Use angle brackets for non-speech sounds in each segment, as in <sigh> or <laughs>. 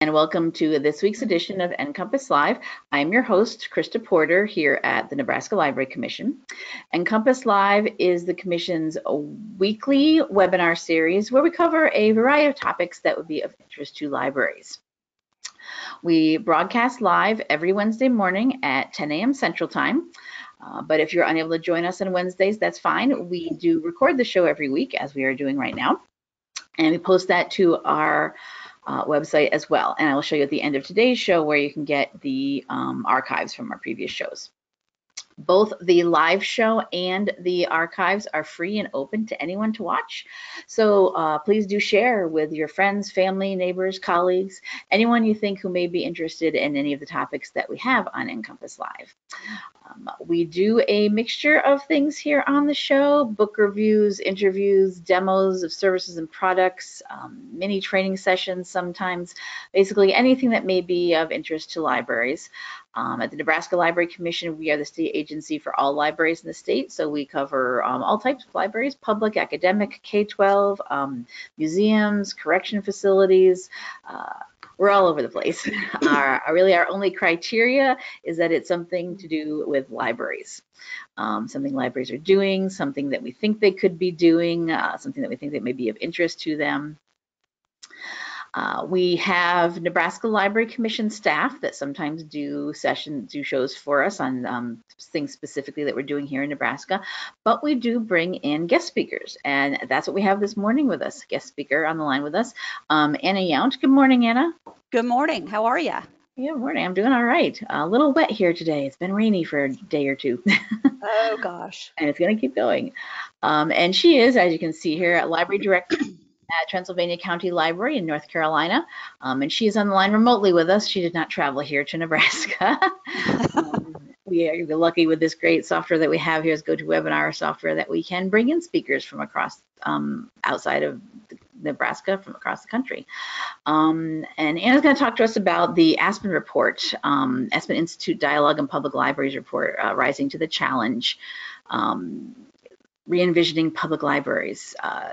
and welcome to this week's edition of NCompass Live. I'm your host, Christa Porter, here at the Nebraska Library Commission. NCompass Live is the Commission's weekly webinar series where we cover a variety of topics that would be of interest to libraries. We broadcast live every Wednesday morning at 10 a.m. Central Time. Uh, but if you're unable to join us on Wednesdays, that's fine. We do record the show every week, as we are doing right now. And we post that to our uh, website as well. And I will show you at the end of today's show where you can get the um, archives from our previous shows. Both the live show and the archives are free and open to anyone to watch. So uh, please do share with your friends, family, neighbors, colleagues, anyone you think who may be interested in any of the topics that we have on NCompass Live. Um, we do a mixture of things here on the show, book reviews, interviews, demos of services and products, um, mini training sessions sometimes, basically anything that may be of interest to libraries. Um, at the Nebraska Library Commission, we are the state agency for all libraries in the state, so we cover um, all types of libraries, public, academic, K-12, um, museums, correction facilities, uh, we're all over the place. <laughs> our, really, our only criteria is that it's something to do with libraries. Um, something libraries are doing, something that we think they could be doing, uh, something that we think that may be of interest to them. Uh, we have Nebraska Library Commission staff that sometimes do sessions, do shows for us on um, things specifically that we're doing here in Nebraska, but we do bring in guest speakers, and that's what we have this morning with us. Guest speaker on the line with us, um, Anna Yount. Good morning, Anna. Good morning. How are you? Yeah, morning. I'm doing all right. A little wet here today. It's been rainy for a day or two. <laughs> oh gosh. And it's going to keep going. Um, and she is, as you can see here, a library director at Transylvania County Library in North Carolina. Um, and she is on the line remotely with us. She did not travel here to <laughs> Nebraska. um, we are lucky with this great software that we have here is GoToWebinar software that we can bring in speakers from across um, outside of Nebraska from across the country. Um, and Anna's going to talk to us about the Aspen report, um, Aspen Institute Dialogue and Public Libraries report, uh, Rising to the Challenge, um, re-envisioning public libraries. Uh,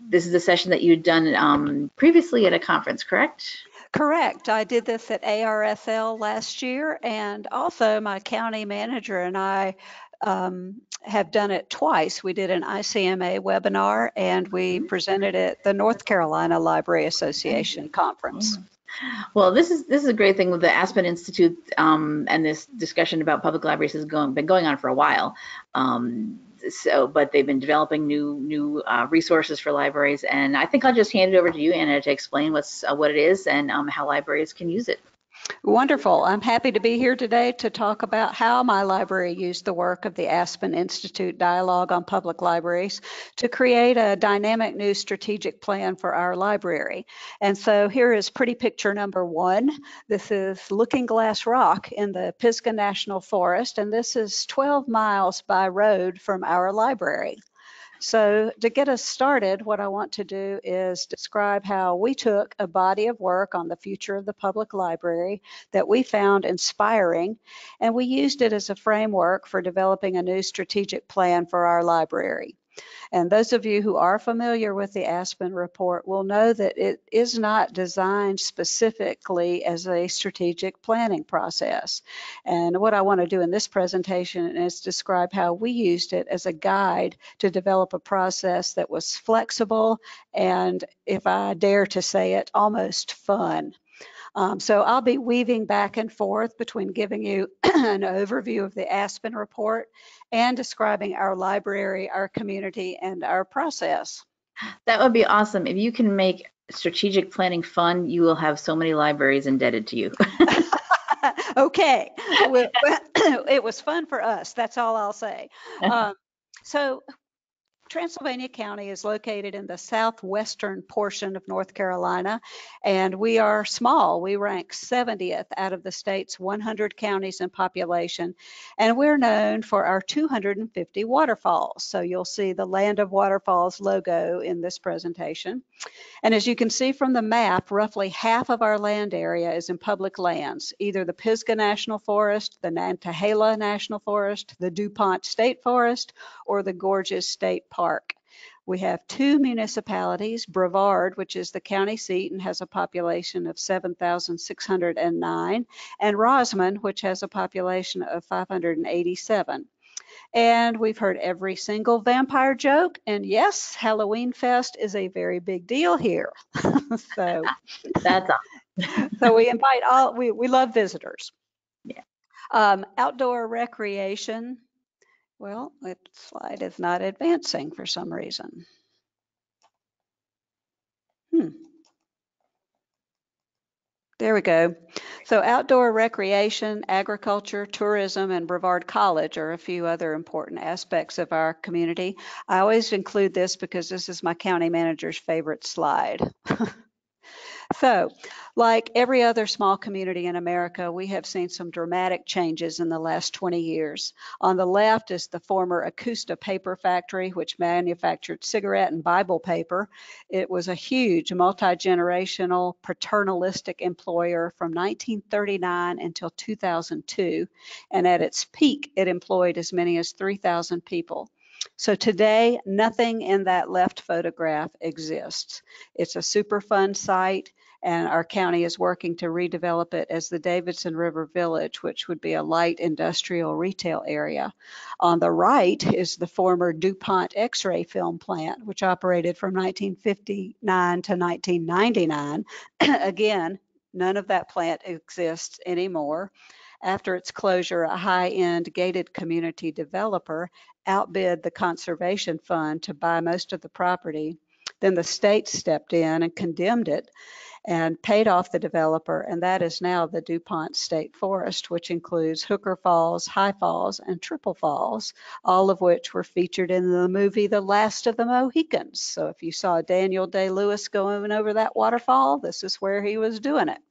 this is a session that you'd done um, previously at a conference, correct? Correct. I did this at ARSL last year, and also my county manager and I um, have done it twice. We did an ICMA webinar and we mm-hmm. presented at the North Carolina Library Association conference. Well, this is this is a great thing with the Aspen Institute um, and this discussion about public libraries has going, been going on for a while. Um, so, but they've been developing new new uh, resources for libraries, and I think I'll just hand it over to you, Anna, to explain what's uh, what it is and um, how libraries can use it. Wonderful. I'm happy to be here today to talk about how my library used the work of the Aspen Institute Dialogue on Public Libraries to create a dynamic new strategic plan for our library. And so here is pretty picture number one. This is Looking Glass Rock in the Pisgah National Forest, and this is 12 miles by road from our library. So to get us started, what I want to do is describe how we took a body of work on the future of the public library that we found inspiring, and we used it as a framework for developing a new strategic plan for our library. And those of you who are familiar with the Aspen report will know that it is not designed specifically as a strategic planning process. And what I want to do in this presentation is describe how we used it as a guide to develop a process that was flexible and, if I dare to say it, almost fun. Um, so I'll be weaving back and forth between giving you an overview of the Aspen report and describing our library, our community, and our process. That would be awesome. If you can make strategic planning fun, you will have so many libraries indebted to you. <laughs> okay. Well, <coughs> it was fun for us. That's all I'll say. <laughs> Um, so Transylvania County is located in the southwestern portion of North Carolina, and we are small. We rank 70th out of the state's 100 counties in population, and we're known for our 250 waterfalls. So you'll see the Land of Waterfalls logo in this presentation. And as you can see from the map, roughly half of our land area is in public lands, either the Pisgah National Forest, the Nantahala National Forest, the DuPont State Forest, or the Gorges State Park. We have two municipalities, Brevard, which is the county seat and has a population of 7,609, and Rosman, which has a population of 587. And we've heard every single vampire joke. And yes, Halloween Fest is a very big deal here. <laughs> so <laughs> That's awesome. <laughs> so we invite all, we, we love visitors. Yeah. Um, outdoor recreation. Well, that slide is not advancing for some reason. Hmm. There we go. So outdoor recreation, agriculture, tourism, and Brevard College are a few other important aspects of our community. I always include this because this is my county manager's favorite slide. <laughs> So, like every other small community in America, we have seen some dramatic changes in the last 20 years. On the left is the former Ecusta Paper Factory, which manufactured cigarette and Bible paper. It was a huge multi-generational paternalistic employer from 1939 until 2002, and at its peak, it employed as many as 3,000 people. So today, nothing in that left photograph exists. It's a Superfund site, and our county is working to redevelop it as the Davidson River Village, which would be a light industrial retail area. On the right is the former DuPont X-ray film plant, which operated from 1959 to 1999. <clears throat> Again, none of that plant exists anymore. After its closure, a high-end gated community developer outbid the conservation fund to buy most of the property. Then the state stepped in and condemned it and paid off the developer, and that is now the DuPont State Forest, which includes Hooker Falls, High Falls, and Triple Falls, all of which were featured in the movie The Last of the Mohicans. So if you saw Daniel Day-Lewis going over that waterfall, this is where he was doing it.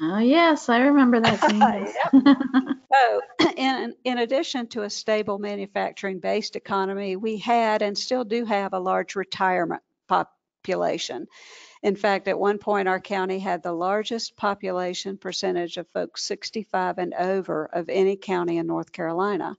Oh, yes, I remember that <laughs> scene. <laughs> So, in, in addition to a stable manufacturing based economy, we had and still do have a large retirement population. In fact, at one point, our county had the largest population percentage of folks 65 and over of any county in North Carolina.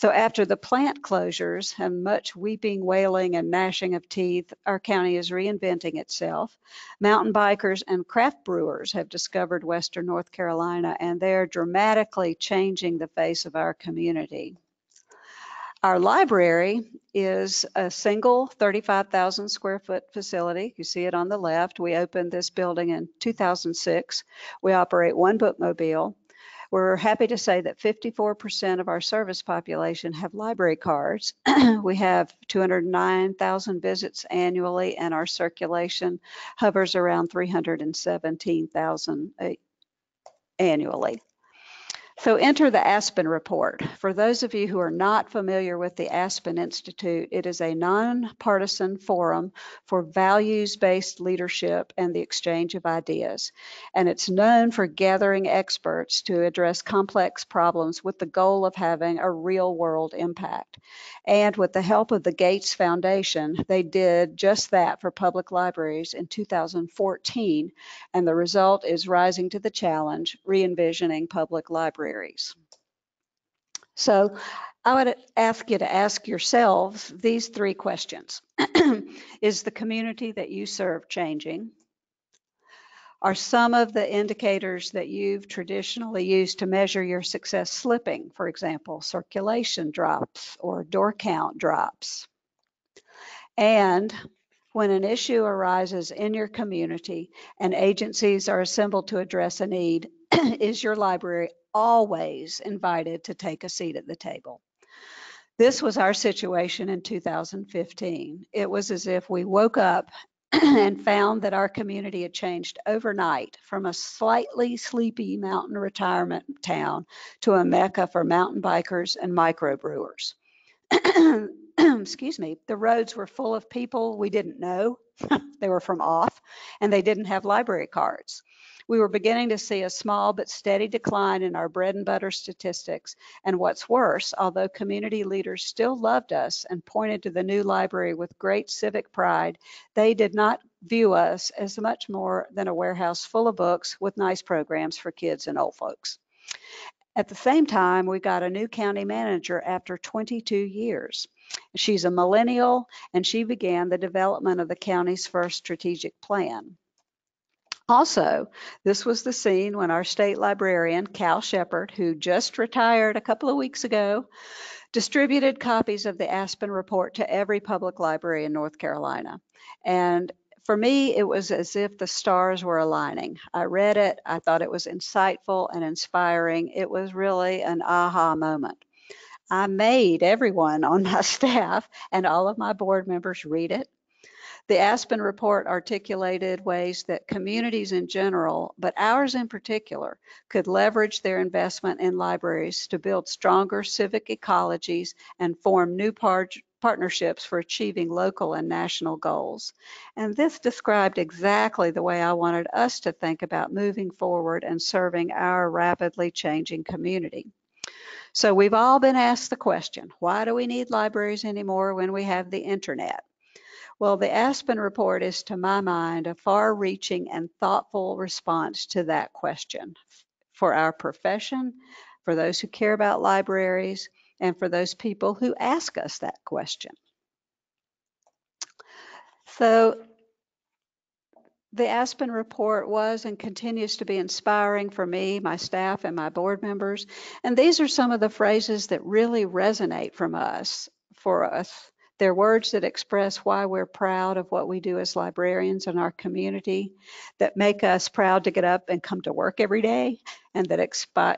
So after the plant closures and much weeping, wailing, and gnashing of teeth, our county is reinventing itself. Mountain bikers and craft brewers have discovered Western North Carolina, and they're dramatically changing the face of our community. Our library is a single 35,000 square foot facility. You see it on the left. We opened this building in 2006. We operate one bookmobile. We're happy to say that 54% of our service population have library cards. <clears throat> we have 209,000 visits annually, and our circulation hovers around 317,000 uh, annually. So enter the Aspen Report. For those of you who are not familiar with the Aspen Institute, it is a nonpartisan forum for values-based leadership and the exchange of ideas. And it's known for gathering experts to address complex problems with the goal of having a real world impact. And with the help of the Gates Foundation, they did just that for public libraries in 2014. And the result is rising to the challenge, re-envisioning public libraries So I would ask you to ask yourselves these three questions. <clears throat> Is the community that you serve changing? Are some of the indicators that you've traditionally used to measure your success slipping? For example, circulation drops or door count drops. And when an issue arises in your community and agencies are assembled to address a need, <clears throat> is your library always invited to take a seat at the table. This was our situation in 2015. It was as if we woke up <clears throat> and found that our community had changed overnight from a slightly sleepy mountain retirement town to a mecca for mountain bikers and microbrewers. <clears throat> Excuse me, the roads were full of people we didn't know. <laughs> they were from off and they didn't have library cards we were beginning to see a small but steady decline in our bread and butter statistics. And what's worse, although community leaders still loved us and pointed to the new library with great civic pride, they did not view us as much more than a warehouse full of books with nice programs for kids and old folks. At the same time, we got a new county manager after 22 years. She's a millennial and she began the development of the county's first strategic plan. Also, this was the scene when our state librarian, Cal Shepard, who just retired a couple of weeks ago, distributed copies of the Aspen report to every public library in North Carolina. And for me, it was as if the stars were aligning. I read it, I thought it was insightful and inspiring. It was really an aha moment. I made everyone on my <laughs> staff and all of my board members read it. The Aspen report articulated ways that communities in general, but ours in particular, could leverage their investment in libraries to build stronger civic ecologies and form new par partnerships for achieving local and national goals. And this described exactly the way I wanted us to think about moving forward and serving our rapidly changing community. So we've all been asked the question, why do we need libraries anymore when we have the internet? Well, the Aspen report is, to my mind, a far reaching and thoughtful response to that question for our profession, for those who care about libraries, and for those people who ask us that question. So the Aspen report was and continues to be inspiring for me, my staff, and my board members. And these are some of the phrases that really resonate from us, for us. They're words that express why we're proud of what we do as librarians in our community, that make us proud to get up and come to work every day, and that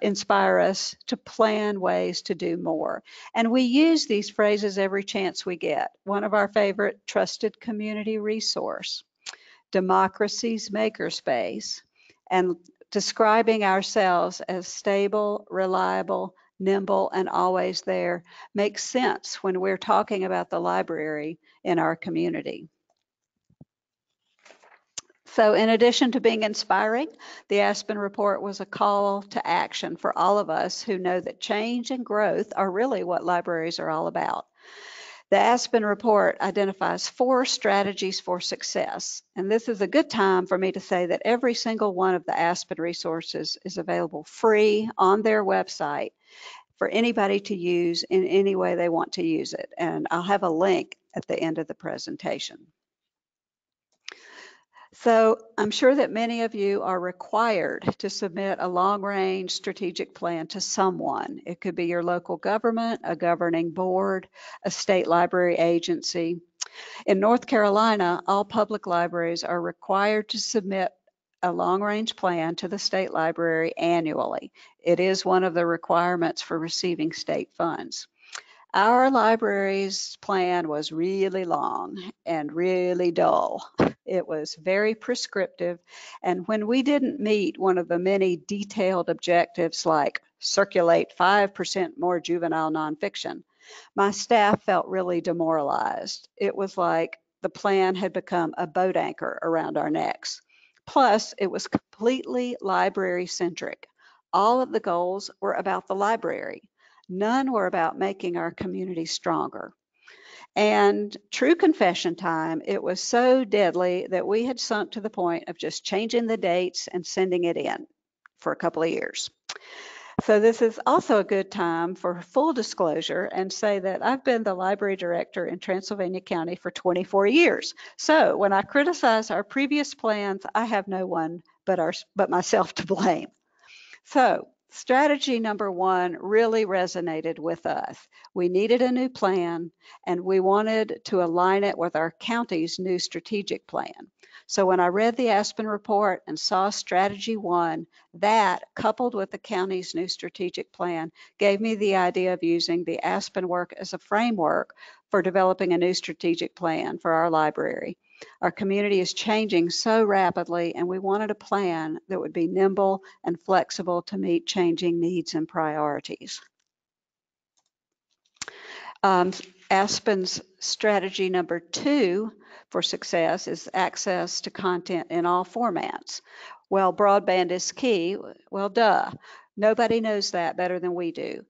inspire us to plan ways to do more. And we use these phrases every chance we get. One of our favorite, trusted community resource democracy's makerspace, and describing ourselves as stable, reliable, nimble, and always there makes sense when we're talking about the library in our community. So in addition to being inspiring, the Aspen Report was a call to action for all of us who know that change and growth are really what libraries are all about. The Aspen report identifies four strategies for success. And this is a good time for me to say that every single one of the Aspen resources is available free on their website for anybody to use in any way they want to use it. And I'll have a link at the end of the presentation. So I'm sure that many of you are required to submit a long-range strategic plan to someone. It could be your local government, a governing board, a state library agency. In North Carolina, all public libraries are required to submit a long-range plan to the state library annually. It is one of the requirements for receiving state funds. Our library's plan was really long and really dull. It was very prescriptive. And when we didn't meet one of the many detailed objectives like circulate 5% more juvenile nonfiction, my staff felt really demoralized. It was like the plan had become a boat anchor around our necks. Plus, it was completely library centric. All of the goals were about the library. None were about making our community stronger. And true confession time, it was so deadly that we had sunk to the point of just changing the dates and sending it in for a couple of years. So this is also a good time for full disclosure and say that I've been the library director in Transylvania County for 24 years. So when I criticize our previous plans, I have no one but our but myself to blame. So Strategy number one really resonated with us. We needed a new plan and we wanted to align it with our county's new strategic plan. So when I read the Aspen report and saw strategy one, that coupled with the county's new strategic plan gave me the idea of using the Aspen work as a framework for developing a new strategic plan for our library. Our community is changing so rapidly, and we wanted a plan that would be nimble and flexible to meet changing needs and priorities. Um, Aspen's strategy number two for success is access to content in all formats. Well, broadband is key. Well, duh. Nobody knows that better than we do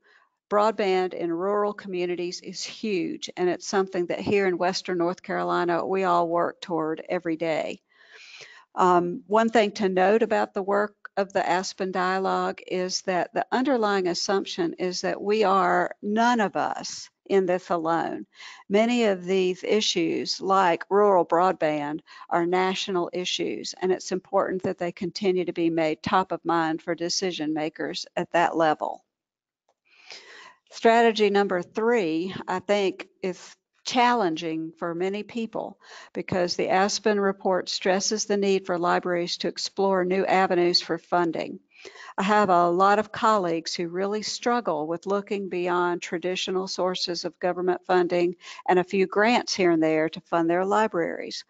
broadband in rural communities is huge, and it's something that here in Western North Carolina, we all work toward every day. Um, one thing to note about the work of the Aspen Dialogue is that the underlying assumption is that we are none of us in this alone. Many of these issues, like rural broadband, are national issues, and it's important that they continue to be made top of mind for decision makers at that level. Strategy number three, I think, is challenging for many people because the Aspen report stresses the need for libraries to explore new avenues for funding. I have a lot of colleagues who really struggle with looking beyond traditional sources of government funding and a few grants here and there to fund their libraries.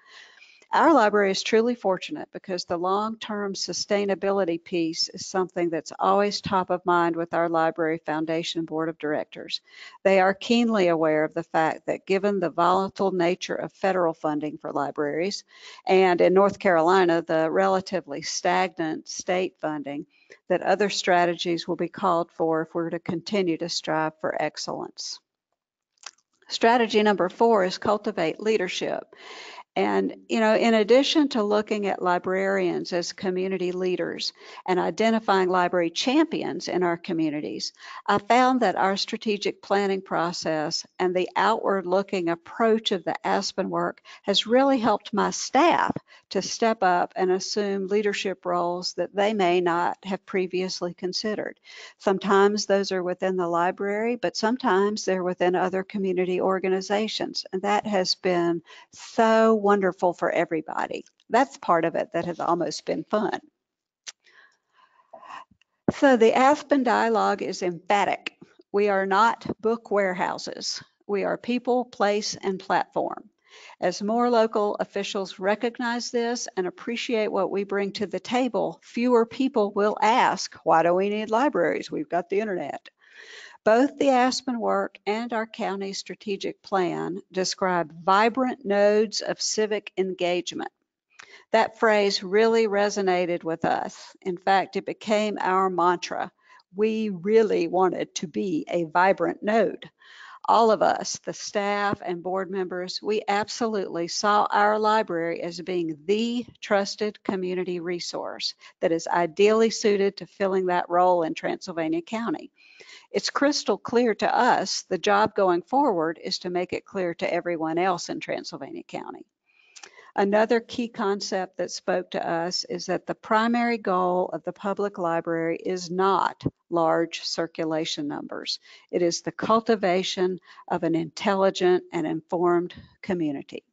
Our library is truly fortunate because the long-term sustainability piece is something that's always top of mind with our Library Foundation Board of Directors. They are keenly aware of the fact that given the volatile nature of federal funding for libraries, and in North Carolina, the relatively stagnant state funding, that other strategies will be called for if we're to continue to strive for excellence. Strategy number four is cultivate leadership. And, you know, in addition to looking at librarians as community leaders and identifying library champions in our communities, I found that our strategic planning process and the outward looking approach of the Aspen work has really helped my staff to step up and assume leadership roles that they may not have previously considered. Sometimes those are within the library, but sometimes they're within other community organizations. And that has been so wonderful for everybody. That's part of it that has almost been fun. So the Aspen Dialogue is emphatic. We are not book warehouses. We are people, place, and platform. As more local officials recognize this and appreciate what we bring to the table, fewer people will ask, why do we need libraries? We've got the internet. Both the Aspen work and our county strategic plan describe vibrant nodes of civic engagement. That phrase really resonated with us. In fact, it became our mantra. We really wanted to be a vibrant node. All of us, the staff and board members, we absolutely saw our library as being the trusted community resource that is ideally suited to filling that role in Transylvania County. It's crystal clear to us. The job going forward is to make it clear to everyone else in Transylvania County. Another key concept that spoke to us is that the primary goal of the public library is not large circulation numbers. It is the cultivation of an intelligent and informed community.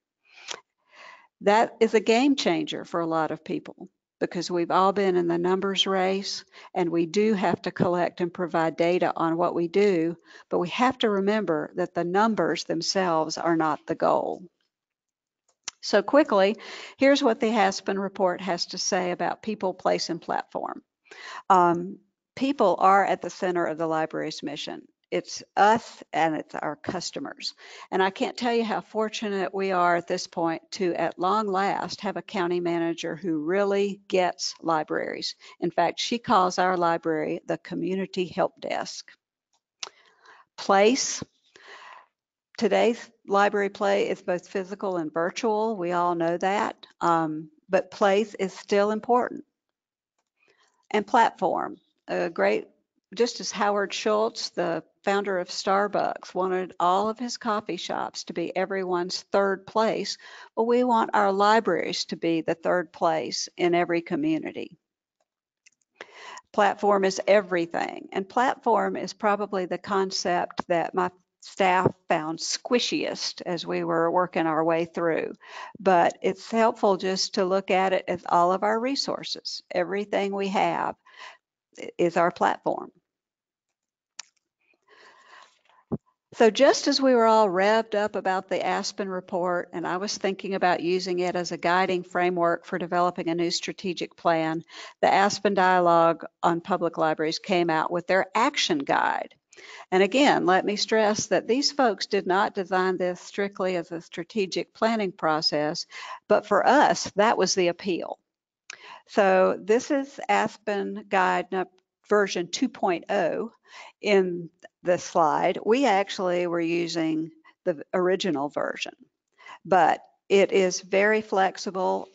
That is a game changer for a lot of people because we've all been in the numbers race and we do have to collect and provide data on what we do, but we have to remember that the numbers themselves are not the goal. So quickly, here's what the Aspen report has to say about people, place, and platform. Um, people are at the center of the library's mission it's us and it's our customers. And I can't tell you how fortunate we are at this point to, at long last, have a county manager who really gets libraries. In fact, she calls our library the community help desk. Place. Today's library play is both physical and virtual. We all know that. Um, but place is still important. And platform. A great just as Howard Schultz, the founder of Starbucks, wanted all of his coffee shops to be everyone's third place, well, we want our libraries to be the third place in every community. Platform is everything, and platform is probably the concept that my staff found squishiest as we were working our way through. But it's helpful just to look at it as all of our resources, everything we have is our platform. So just as we were all revved up about the Aspen report, and I was thinking about using it as a guiding framework for developing a new strategic plan, the Aspen Dialogue on Public Libraries came out with their action guide. And again, let me stress that these folks did not design this strictly as a strategic planning process, but for us, that was the appeal. So this is Aspen Guide version 2.0 in the slide, we actually were using the original version, but it is very flexible.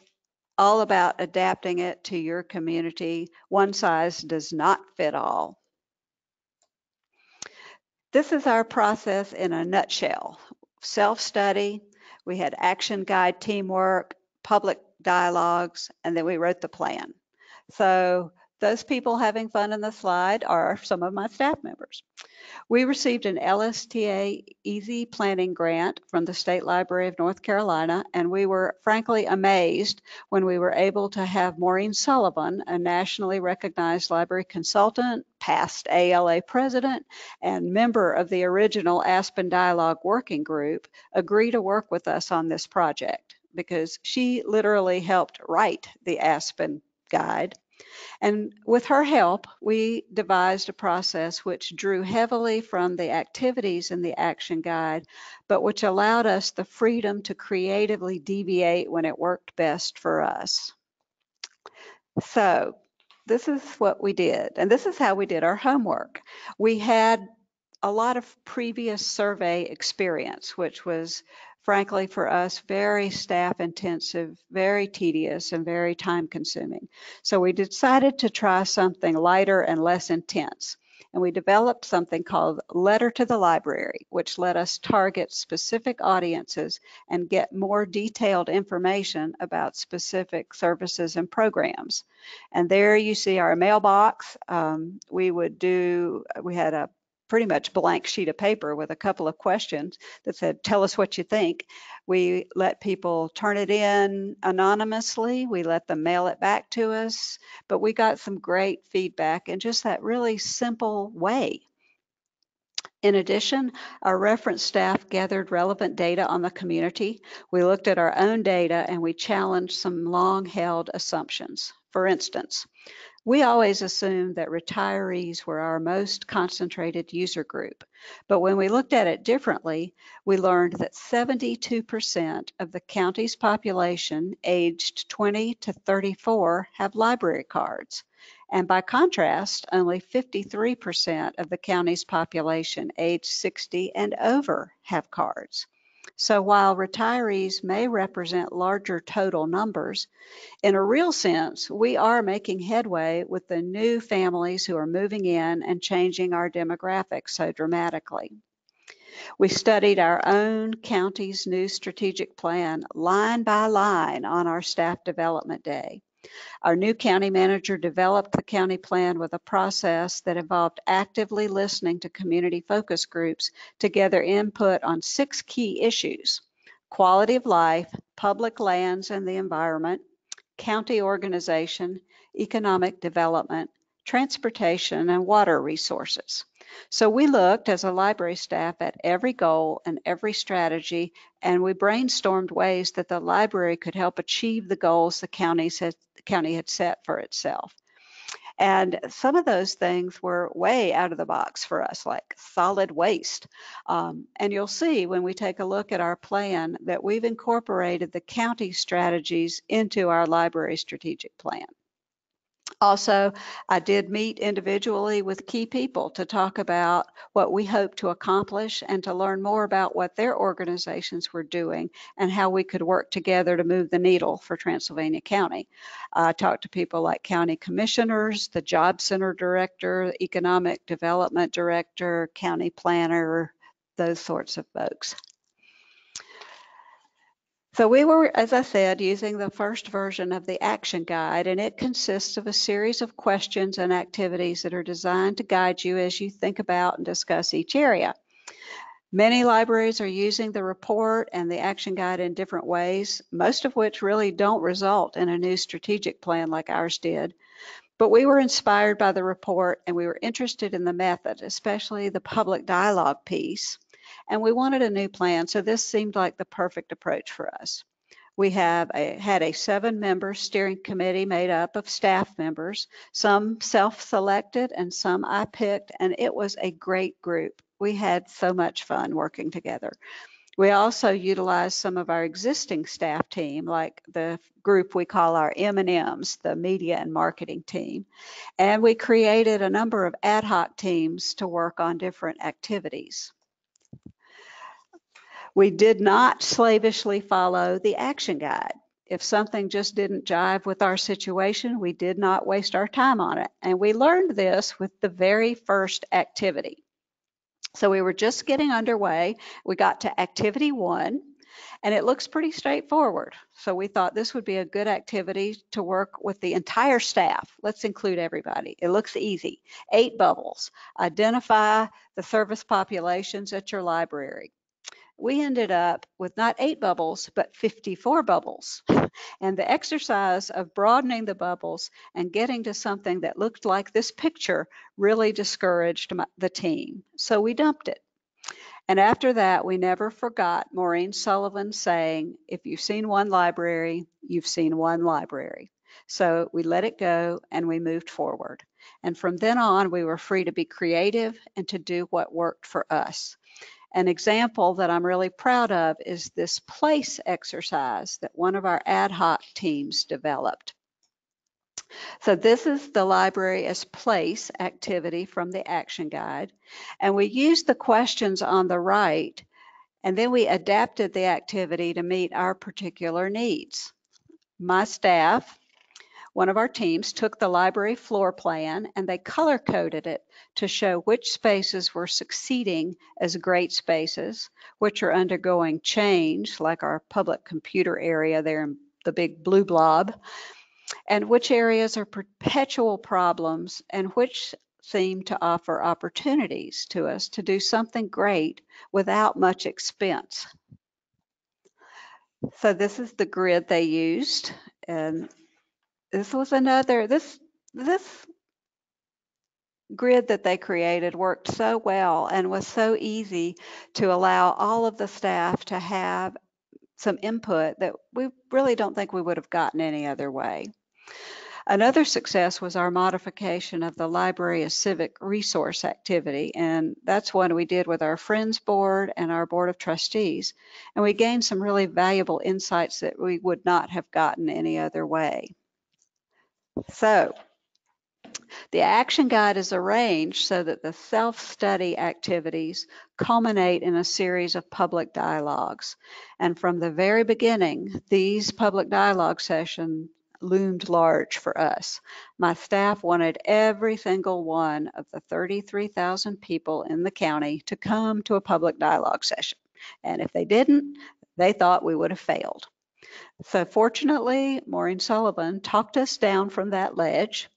all about adapting it to your community. One size does not fit all. This is our process in a nutshell. Self-study, we had action guide teamwork, public dialogues, and then we wrote the plan. So those people having fun in the slide are some of my staff members. We received an LSTA EZ Planning Grant from the State Library of North Carolina, and we were frankly amazed when we were able to have Maureen Sullivan, a nationally recognized library consultant, past ALA president, and member of the original Aspen Dialogue Working Group, agree to work with us on this project because she literally helped write the Aspen Guide and with her help, we devised a process which drew heavily from the activities in the action guide, but which allowed us the freedom to creatively deviate when it worked best for us. So this is what we did, and this is how we did our homework. We had a lot of previous survey experience, which was frankly, for us, very staff intensive, very tedious, and very time consuming. So we decided to try something lighter and less intense. And we developed something called Letter to the Library, which let us target specific audiences and get more detailed information about specific services and programs. And there you see our mailbox. Um, we would do, we had a pretty much blank sheet of paper with a couple of questions that said, tell us what you think. We let people turn it in anonymously. We let them mail it back to us, but we got some great feedback in just that really simple way. In addition, our reference staff gathered relevant data on the community. We looked at our own data and we challenged some long held assumptions. For instance, we always assumed that retirees were our most concentrated user group, but when we looked at it differently, we learned that 72% of the county's population aged 20 to 34 have library cards. And by contrast, only 53% of the county's population aged 60 and over have cards. So while retirees may represent larger total numbers, in a real sense, we are making headway with the new families who are moving in and changing our demographics so dramatically. We studied our own county's new strategic plan line by line on our staff development day. Our new county manager developed the county plan with a process that involved actively listening to community focus groups to gather input on six key issues, quality of life, public lands and the environment, county organization, economic development, transportation, and water resources. So we looked as a library staff at every goal and every strategy, and we brainstormed ways that the library could help achieve the goals the county, the county had set for itself. And some of those things were way out of the box for us, like solid waste. Um, and you'll see when we take a look at our plan that we've incorporated the county strategies into our library strategic plan. Also, I did meet individually with key people to talk about what we hope to accomplish and to learn more about what their organizations were doing and how we could work together to move the needle for Transylvania County. I talked to people like county commissioners, the job center director, economic development director, county planner, those sorts of folks. So we were, as I said, using the first version of the action guide, and it consists of a series of questions and activities that are designed to guide you as you think about and discuss each area. Many libraries are using the report and the action guide in different ways, most of which really don't result in a new strategic plan like ours did. But we were inspired by the report and we were interested in the method, especially the public dialogue piece and we wanted a new plan. So this seemed like the perfect approach for us. We have a, had a seven member steering committee made up of staff members, some self-selected and some I picked, and it was a great group. We had so much fun working together. We also utilized some of our existing staff team, like the group we call our M&Ms, the media and marketing team. And we created a number of ad hoc teams to work on different activities. We did not slavishly follow the action guide. If something just didn't jive with our situation, we did not waste our time on it. And we learned this with the very first activity. So we were just getting underway. We got to activity one, and it looks pretty straightforward. So we thought this would be a good activity to work with the entire staff. Let's include everybody. It looks easy. Eight bubbles. Identify the service populations at your library. We ended up with not eight bubbles, but 54 bubbles. And the exercise of broadening the bubbles and getting to something that looked like this picture really discouraged the team. So we dumped it. And after that, we never forgot Maureen Sullivan saying, if you've seen one library, you've seen one library. So we let it go and we moved forward. And from then on, we were free to be creative and to do what worked for us. An example that I'm really proud of is this place exercise that one of our ad hoc teams developed. So this is the library as place activity from the action guide. And we used the questions on the right, and then we adapted the activity to meet our particular needs. My staff, one of our teams, took the library floor plan and they color coded it to show which spaces were succeeding as great spaces, which are undergoing change, like our public computer area there in the big blue blob, and which areas are perpetual problems and which seem to offer opportunities to us to do something great without much expense. So this is the grid they used and this was another, this, this grid that they created worked so well and was so easy to allow all of the staff to have some input that we really don't think we would have gotten any other way. Another success was our modification of the library as civic resource activity, and that's one we did with our Friends Board and our Board of Trustees. And we gained some really valuable insights that we would not have gotten any other way. So the action guide is arranged so that the self-study activities culminate in a series of public dialogues. And from the very beginning, these public dialogue sessions loomed large for us. My staff wanted every single one of the 33,000 people in the county to come to a public dialogue session. And if they didn't, they thought we would have failed. So fortunately, Maureen Sullivan talked us down from that ledge.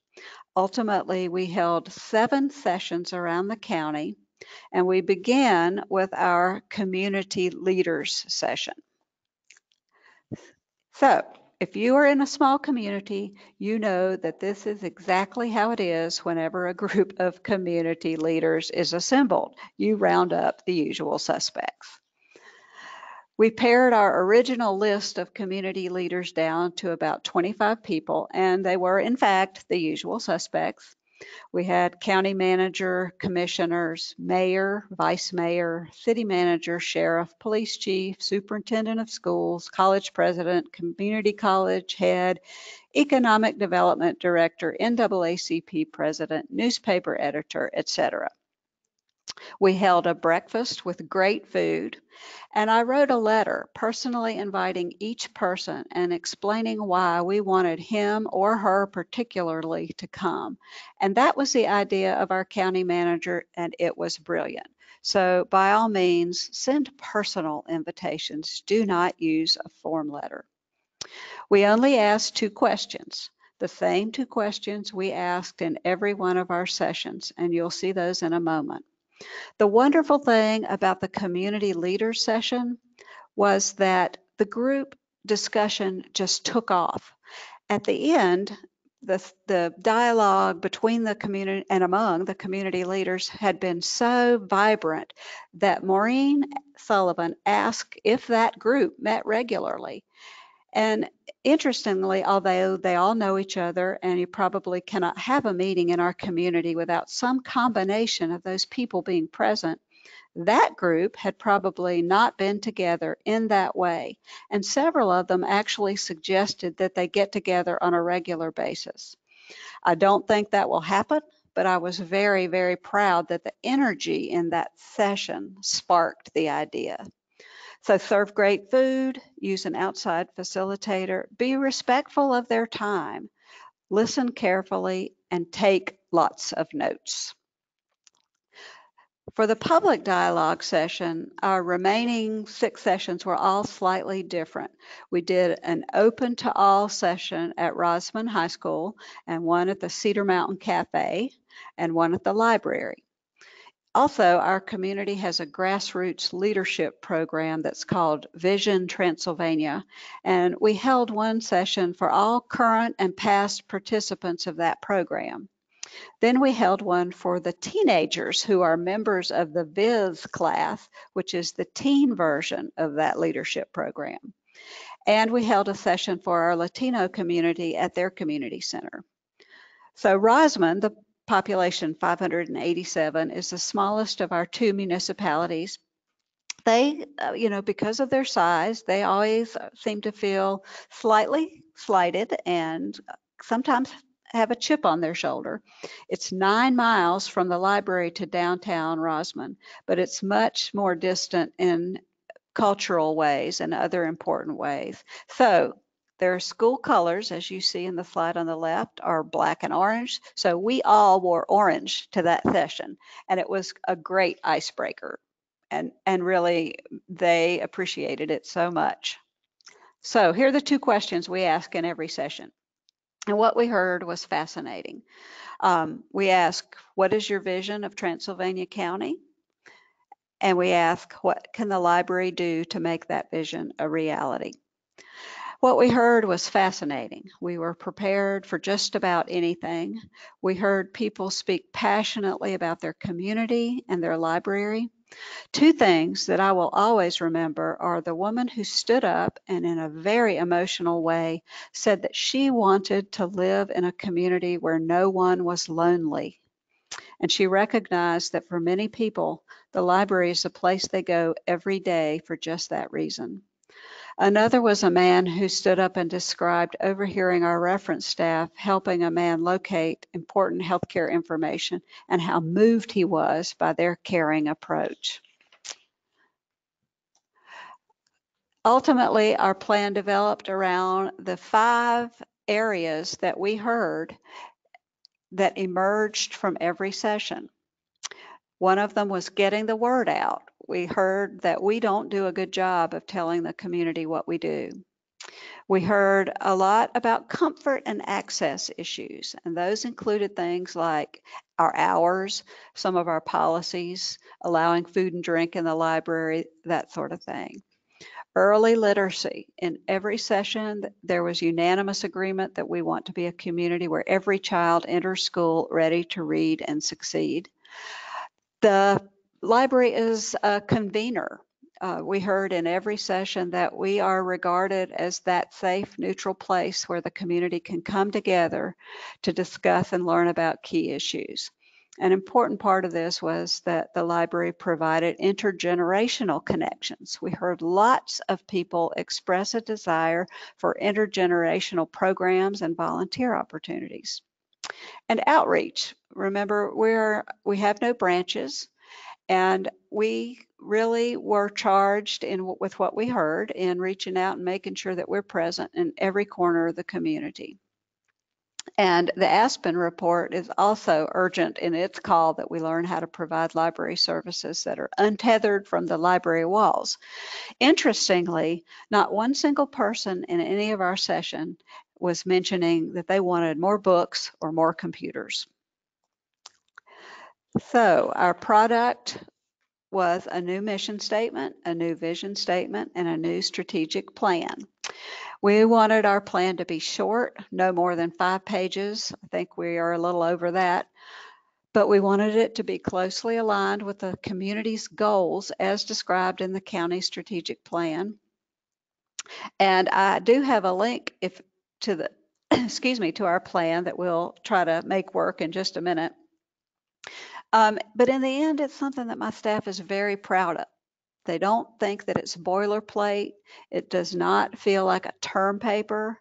Ultimately, we held seven sessions around the county, and we began with our community leaders session. So if you are in a small community, you know that this is exactly how it is whenever a group of community leaders is assembled. You round up the usual suspects. We pared our original list of community leaders down to about 25 people, and they were, in fact, the usual suspects. We had county manager, commissioners, mayor, vice mayor, city manager, sheriff, police chief, superintendent of schools, college president, community college head, economic development director, NAACP president, newspaper editor, etc. We held a breakfast with great food, and I wrote a letter personally inviting each person and explaining why we wanted him or her particularly to come. And that was the idea of our county manager, and it was brilliant. So by all means, send personal invitations. Do not use a form letter. We only asked two questions, the same two questions we asked in every one of our sessions, and you'll see those in a moment. The wonderful thing about the community leaders session was that the group discussion just took off. At the end, the, the dialogue between the community and among the community leaders had been so vibrant that Maureen Sullivan asked if that group met regularly. And interestingly, although they all know each other and you probably cannot have a meeting in our community without some combination of those people being present, that group had probably not been together in that way. And several of them actually suggested that they get together on a regular basis. I don't think that will happen, but I was very, very proud that the energy in that session sparked the idea. So serve great food, use an outside facilitator, be respectful of their time, listen carefully, and take lots of notes. For the public dialogue session, our remaining six sessions were all slightly different. We did an open to all session at Rosman High School and one at the Cedar Mountain Cafe and one at the library. Also, our community has a grassroots leadership program that's called Vision Transylvania, and we held one session for all current and past participants of that program. Then we held one for the teenagers who are members of the Viz class, which is the teen version of that leadership program. And we held a session for our Latino community at their community center. So Rosman, the population 587 is the smallest of our two municipalities. They, uh, you know, because of their size, they always seem to feel slightly slighted and sometimes have a chip on their shoulder. It's nine miles from the library to downtown Rosman, but it's much more distant in cultural ways and other important ways. So their school colors, as you see in the slide on the left, are black and orange. So we all wore orange to that session, and it was a great icebreaker. And, and really, they appreciated it so much. So here are the two questions we ask in every session. And what we heard was fascinating. Um, we ask, what is your vision of Transylvania County? And we ask, what can the library do to make that vision a reality? What we heard was fascinating. We were prepared for just about anything. We heard people speak passionately about their community and their library. Two things that I will always remember are the woman who stood up and in a very emotional way said that she wanted to live in a community where no one was lonely. And she recognized that for many people, the library is a place they go every day for just that reason. Another was a man who stood up and described overhearing our reference staff helping a man locate important healthcare information and how moved he was by their caring approach. Ultimately, our plan developed around the five areas that we heard that emerged from every session. One of them was getting the word out we heard that we don't do a good job of telling the community what we do. We heard a lot about comfort and access issues, and those included things like our hours, some of our policies, allowing food and drink in the library, that sort of thing. Early literacy. In every session, there was unanimous agreement that we want to be a community where every child enters school ready to read and succeed. The library is a convener. Uh, we heard in every session that we are regarded as that safe, neutral place where the community can come together to discuss and learn about key issues. An important part of this was that the library provided intergenerational connections. We heard lots of people express a desire for intergenerational programs and volunteer opportunities. And outreach. Remember, we're, we have no branches. And we really were charged in with what we heard in reaching out and making sure that we're present in every corner of the community. And the Aspen report is also urgent in its call that we learn how to provide library services that are untethered from the library walls. Interestingly, not one single person in any of our session was mentioning that they wanted more books or more computers. So our product was a new mission statement, a new vision statement, and a new strategic plan. We wanted our plan to be short, no more than five pages. I think we are a little over that. But we wanted it to be closely aligned with the community's goals as described in the county strategic plan. And I do have a link if to the <clears throat> excuse me to our plan that we'll try to make work in just a minute. Um, but in the end, it's something that my staff is very proud of. They don't think that it's boilerplate. It does not feel like a term paper.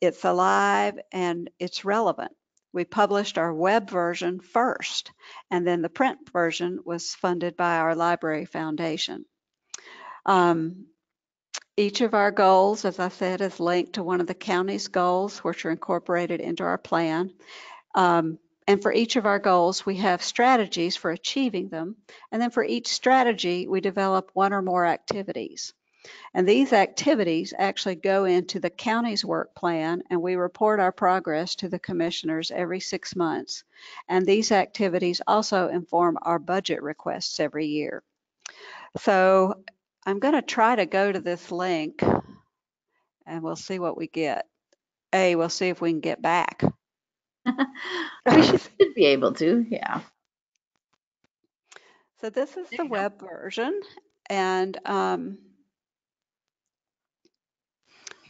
It's alive and it's relevant. We published our web version first, and then the print version was funded by our Library Foundation. Um, Each of our goals, as I said, is linked to one of the county's goals, which are incorporated into our plan. Um, and for each of our goals, we have strategies for achieving them. And then for each strategy, we develop one or more activities. And these activities actually go into the county's work plan, and we report our progress to the commissioners every six months. And these activities also inform our budget requests every year. So I'm going to try to go to this link, and we'll see what we get. A, we'll see if we can get back. We <laughs> should be able to, yeah. So this is the web version, and um,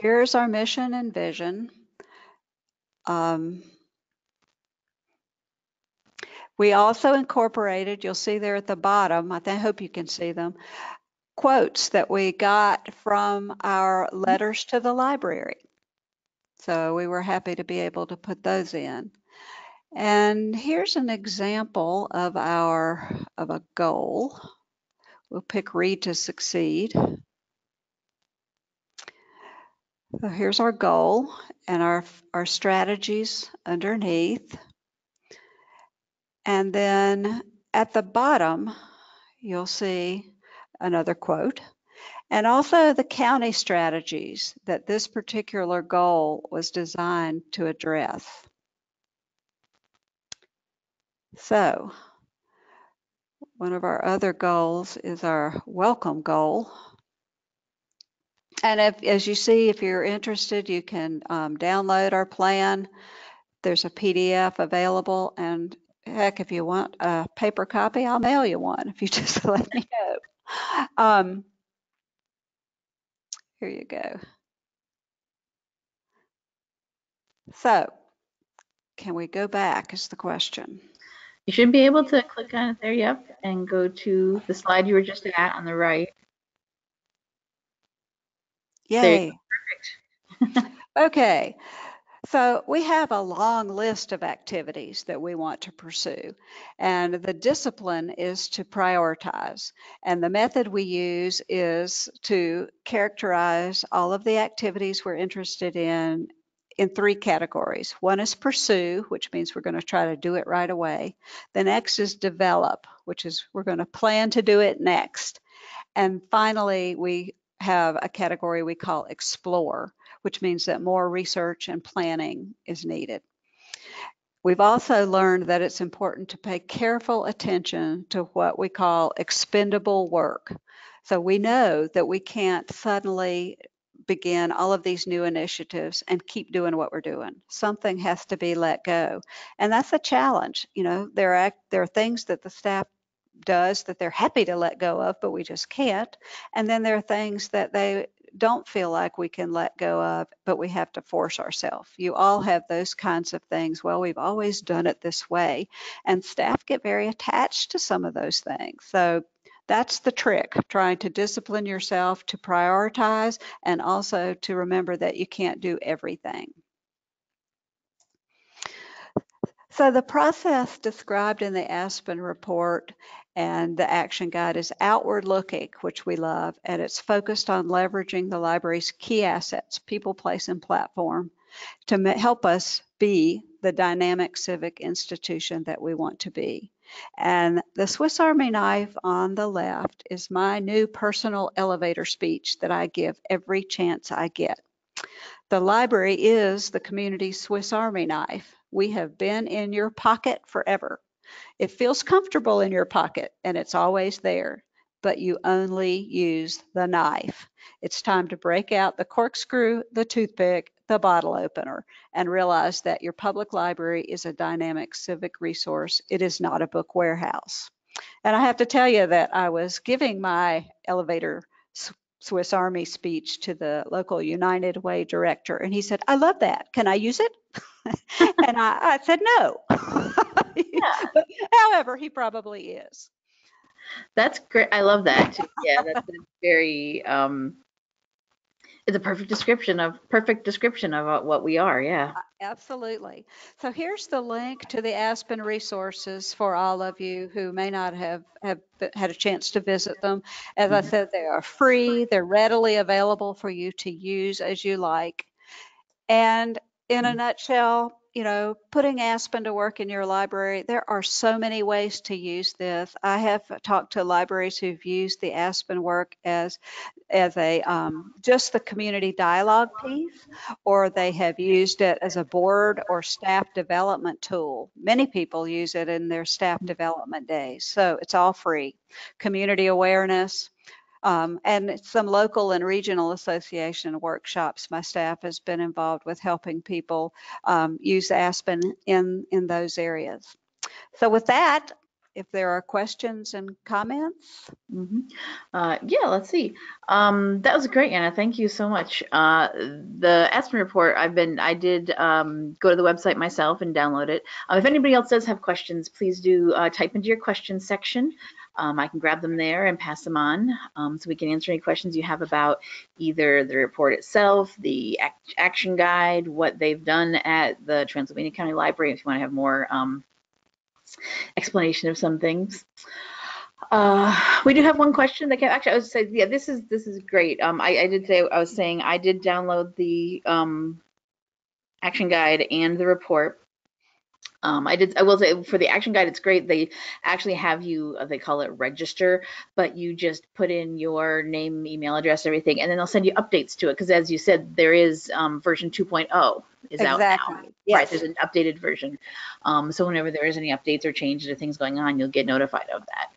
here's our mission and vision. Um, we also incorporated, you'll see there at the bottom, I, I hope you can see them, quotes that we got from our letters to the library. So we were happy to be able to put those in. And here's an example of our of a goal. We'll pick read to succeed. So here's our goal and our, our strategies underneath. And then at the bottom, you'll see another quote and also the county strategies that this particular goal was designed to address. So one of our other goals is our welcome goal. And if, as you see, if you're interested, you can um, download our plan. There's a PDF available. And heck, if you want a paper copy, I'll mail you one if you <laughs> just let me know. Um, here you go. So, can we go back is the question. You should be able to click on it there, yep, and go to the slide you were just at on the right. Yay. Perfect. <laughs> okay. So we have a long list of activities that we want to pursue, and the discipline is to prioritize. And the method we use is to characterize all of the activities we're interested in in three categories. One is pursue, which means we're going to try to do it right away. The next is develop, which is we're going to plan to do it next. And finally, we have a category we call explore, which means that more research and planning is needed. We've also learned that it's important to pay careful attention to what we call expendable work. So we know that we can't suddenly begin all of these new initiatives and keep doing what we're doing. Something has to be let go. And that's a challenge. You know, there are there are things that the staff does that they're happy to let go of, but we just can't. And then there are things that they don't feel like we can let go of, but we have to force ourselves. You all have those kinds of things. Well, we've always done it this way. And staff get very attached to some of those things. So that's the trick, trying to discipline yourself to prioritize and also to remember that you can't do everything. So the process described in the Aspen report and the action guide is outward looking, which we love, and it's focused on leveraging the library's key assets, people, place, and platform, to help us be the dynamic civic institution that we want to be. And the Swiss Army knife on the left is my new personal elevator speech that I give every chance I get. The library is the community's Swiss Army knife. We have been in your pocket forever. It feels comfortable in your pocket and it's always there, but you only use the knife. It's time to break out the corkscrew, the toothpick, the bottle opener, and realize that your public library is a dynamic civic resource. It is not a book warehouse. And I have to tell you that I was giving my elevator Swiss Army speech to the local United Way director, and he said, I love that. Can I use it? <laughs> <laughs> and I, I, said, no. yeah. <laughs> but, however, he probably is. That's great. I love that too. Yeah, that's a very um, It's a perfect description of perfect description of uh, what we are. Yeah. Absolutely. So here's the link to the Aspen resources for all of you who may not have, have had a chance to visit them. As I Mhm. said, they are free, they're readily available for you to use as you like. And in a Mhm. nutshell, you know, putting Aspen to work in your library, there are so many ways to use this. I have talked to libraries who've used the Aspen work as as a um, just the community dialogue piece, or they have used it as a board or staff development tool. Many people use it in their staff development days, so it's all free. Community awareness, um, and some local and regional association workshops. My staff has been involved with helping people um, use Aspen in, in those areas. So with that, if there are questions and comments. hmm Uh, yeah, let's see. Um, that was great, Anna. Thank you so much. Uh, the Aspen report, I've been, I did um, go to the website myself and download it. Uh, if anybody else does have questions, please do uh, type into your questions section. Um, I can grab them there and pass them on um, so we can answer any questions you have about either the report itself, the act action guide, what they've done at the Transylvania County Library, if you want to have more um, explanation of some things. Uh, we do have one question that came, actually, I was saying, yeah, this is, this is great. Um, I, I did say, I was saying, I did download the, um, action guide and the report. Um, I did, I will say for the action guide, it's great. They actually have you, uh, they call it register, but you just put in your name, email address, everything, and then they'll send you updates to it. Cause as you said, there is, um, version 2.0 is out now. Exactly. Right, there's an updated version. Um, so whenever there is any updates or changes or things going on, you'll get notified of that.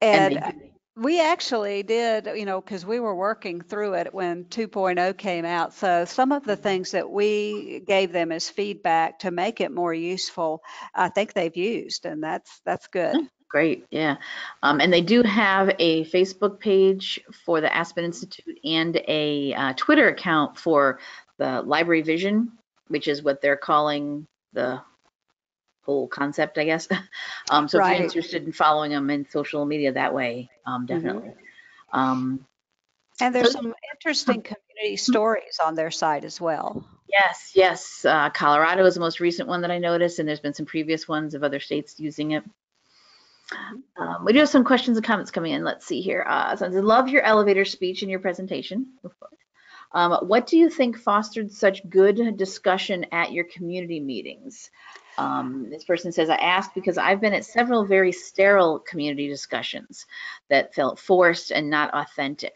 And they do- we actually did, you know, because we were working through it when 2.0 came out. So some of the things that we gave them as feedback to make it more useful, I think they've used, and that's that's good. Great, yeah. Um, and they do have a Facebook page for the Aspen Institute and a uh, Twitter account for the Library Vision, which is what they're calling the whole concept, I guess. <laughs> um, so if you're interested in following them in social media that way, um, definitely. Um, And there's So- some interesting <laughs> community stories on their side as well. yes, yes. Uh, Colorado is the most recent one that I noticed, and there's been some previous ones of other states using it. Um, we do have some questions and comments coming in. Let's see here. Uh, so I love your elevator speech in your presentation. Um, what do you think fostered such good discussion at your community meetings? Um, this person says, I asked because I've been at several very sterile community discussions that felt forced and not authentic.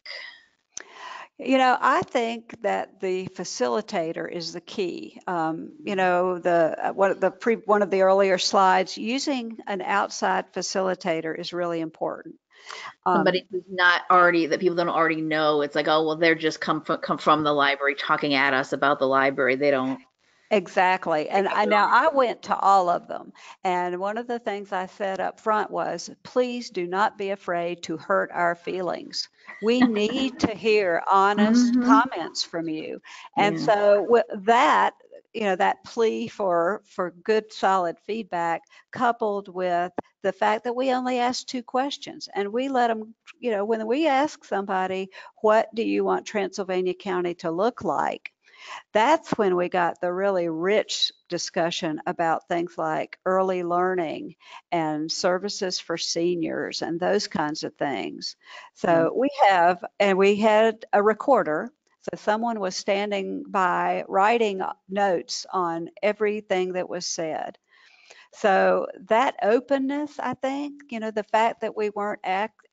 You know, I think that the facilitator is the key. Um, you know, the uh, one of the pre, one of the earlier slides, using an outside facilitator is really important. Um, Somebody who's not already, that people don't already know. It's like, oh, well, they're just come from, come from the library talking at us about the library. They don't. Exactly. And I now I went to all of them. And one of the things I said up front was, please do not be afraid to hurt our feelings. We need to hear honest Mhm. comments from you. And Yeah. so with that, you know, that plea for for good solid feedback coupled with the fact that we only ask two questions and we let them, you know, when we ask somebody, what do you want Transylvania County to look like? That's when we got the really rich discussion about things like early learning and services for seniors and those kinds of things. So mm. we have, and we had a recorder. So someone was standing by writing notes on everything that was said. So that openness, I think, you know, the fact that we weren't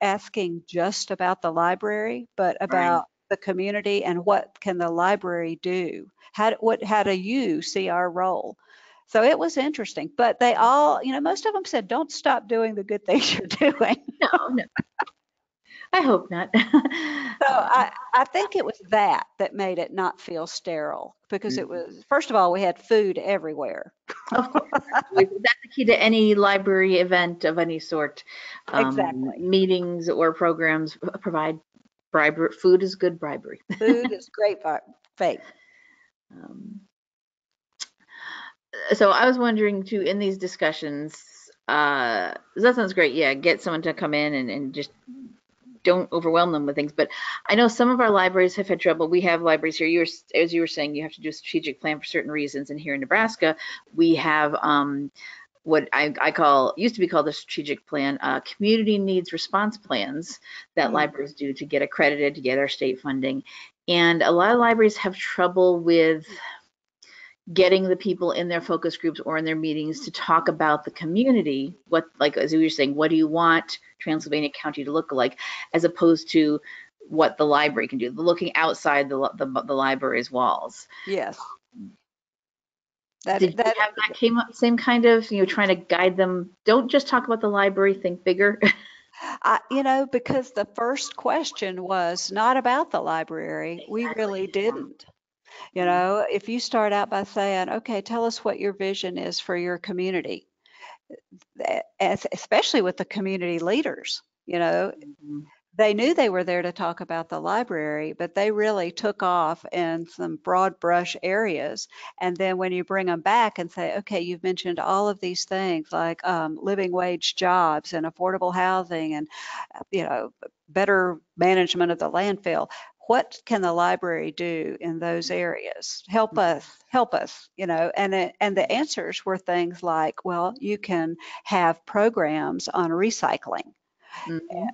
asking just about the library, but about the community and what can the library do? How, do- what, how do you see our role? So it was interesting, but they all, you know, most of them said, don't stop doing the good <laughs> things you're doing. No, no. I hope not. <laughs> So I, I think it was that that made it not feel sterile because it was, first of all, we had food everywhere. Of course. <laughs> That's the key to any library event of any sort. Um, Exactly. Meetings or programs provide bribery. Food is good bribery. <laughs> Food is great faith. Um, so I was wondering too, in these discussions, uh, that sounds great. Yeah, get someone to come in and, and just don't overwhelm them with things. But I know some of our libraries have had trouble. We have libraries here. You were, as you were saying, you have to do a strategic plan for certain reasons. And here in Nebraska, we have um, what I, I, call used to be called the strategic plan, uh, community needs response plans that mm-hmm. libraries do to get accredited to get our state funding. And a lot of libraries have trouble with getting the people in their focus groups or in their meetings to talk about the community what like as you were saying what do you want transylvania county to look like as opposed to what the library can do looking outside the, the, the library's walls yes that, Did that, you have that came up same kind of you know trying to guide them? Don't just talk about the library think bigger. <laughs> I, you know because the first question was not about the library. We really didn't. You mm-hmm. know, if you start out by saying, okay, tell us what your vision is for your community, especially with the community leaders, you know, mm-hmm they knew they were there to talk about the library, but they really took off in some broad brush areas. And then when you bring them back and say, okay, you've mentioned all of these things like um, living wage jobs and affordable housing and, you know, better management of the landfill. What can the library do in those areas? Help mm-hmm. us, help us, you know. And it, and the answers were things like, well, you can have programs on recycling. Mm-hmm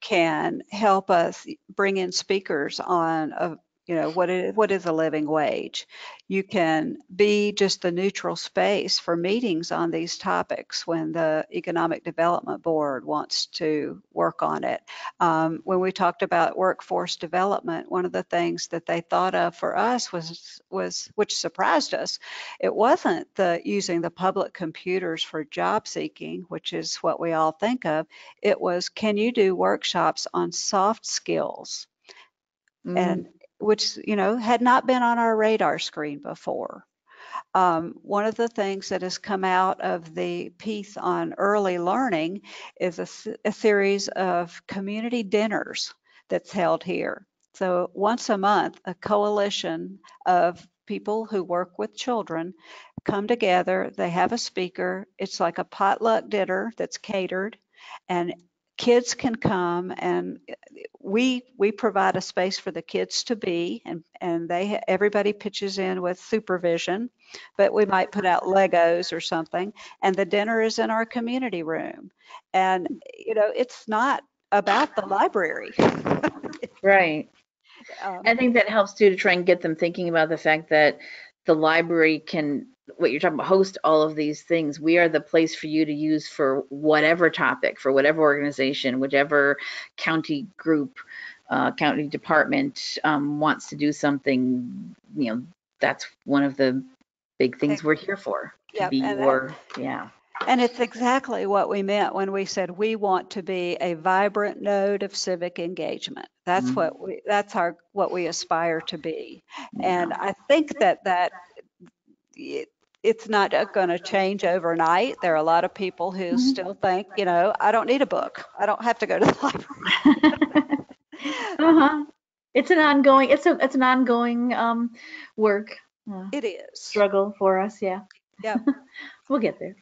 can help us bring in speakers on a you know what is what is a living wage? You can be just the neutral space for meetings on these topics when the economic development board wants to work on it. Um, when we talked about workforce development one of the things that they thought of for us was was which surprised us it wasn't the using the public computers for job seeking which is what we all think of. It was can you do workshops on soft skills? And which you know had not been on our radar screen before. Um, one of the things that has come out of the piece on early learning is a, a series of community dinners that's held here. So once a month, a coalition of people who work with children come together. They have a speaker. It's like a potluck dinner that's catered, and kids can come and we we provide a space for the kids to be and and they everybody pitches in with supervision but we might put out legos or something and the dinner is in our community room. And you know it's not about the library. <laughs> Right. Um, i think that helps too to try and get them thinking about the fact that the library can what you're talking about host all of these things we are the place for you to use for whatever topic for whatever organization whichever county group uh, county department um, wants to do something you know that's one of the big things we're here for to yep, be your yeah and it's exactly what we meant when we said we want to be a vibrant node of civic engagement. That's mm-hmm. what we that's our what we aspire to be. Yeah. And I think that that it's not going to change overnight. There are a lot of people who mm-hmm. still think, you know, I don't need a book. I don't have to go to the <laughs> library. <laughs> uh-huh. It's an ongoing. It's a. It's an ongoing um, work. Uh, it is struggle for us. Yeah. Yeah. <laughs> we'll get there.